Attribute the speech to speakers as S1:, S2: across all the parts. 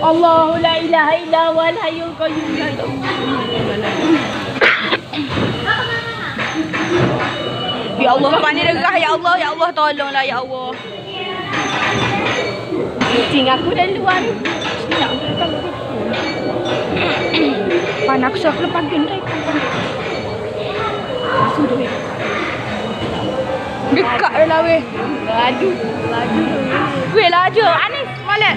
S1: Allah la ilaha illa huwal hayyul qayyum.
S2: Ya Allah, panik derah ya Allah. Ya Allah, tolonglah ya Allah.
S1: Kucing aku dah luar.
S2: Panak sok lepas gendai.
S1: Masuk tu.
S2: Dekat je lah weh.
S1: Laju. Laju.
S2: Weh laju. Anis, malat.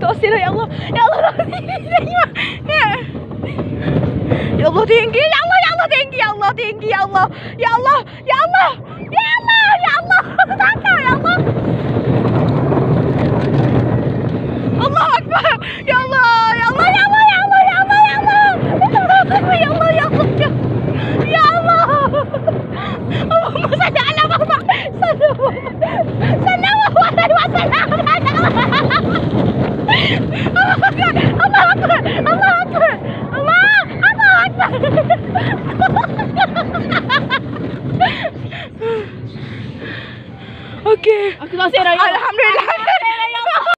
S2: Akbar, ya Allah, tausir ya Allah. Ya Allah, Naimah. Ya. Ya Allah tinggi, ya Allah, ya Allah tinggi, ya Allah tinggi, ya Allah. Ya Allah, ya Allah. Ya Allah, ya Allah. Takkan, ya Allah. Allah Akbar. Ya Allah, ya Allah, ya Allah, ya Allah, ya Allah, ya Allah. Ya Allah, ya Allah, ya Allah. Ya, ya Allah. Allahumma salli ala Muhammad. Sallallahu sallallahu alaihi wasallam. Allah Akbar. Allah Akbar. Allah Akbar. Allah. Allah Akbar. Okey.
S1: Aku